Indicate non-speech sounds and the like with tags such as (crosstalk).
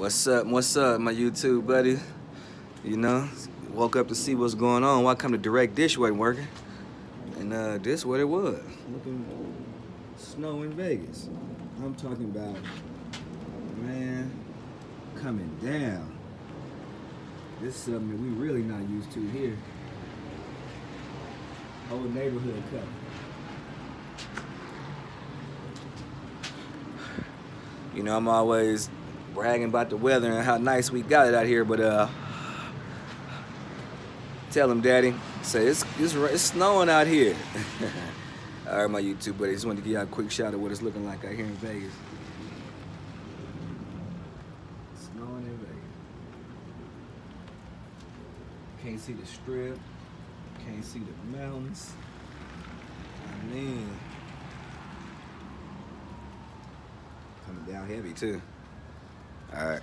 What's up? What's up, my YouTube buddy? You know, woke up to see what's going on. Why come the direct dish wasn't working? And uh, this what it was. Looking snow in Vegas. I'm talking about, man, coming down. This is something that we really not used to here. Whole neighborhood cut. You know, I'm always bragging about the weather and how nice we got it out here, but uh, tell him, Daddy, say it's it's, it's snowing out here. (laughs) All right, my YouTube buddy, just wanted to give y'all a quick shot of what it's looking like out here in Vegas. Snowing in Vegas. Can't see the strip. Can't see the mountains. I mean, coming down heavy too. All right.